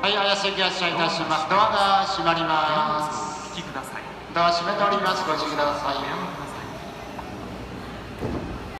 はい、怪しい気がしいたします。ドアが閉まります。お引きくださいドア閉めております。ご注意ください。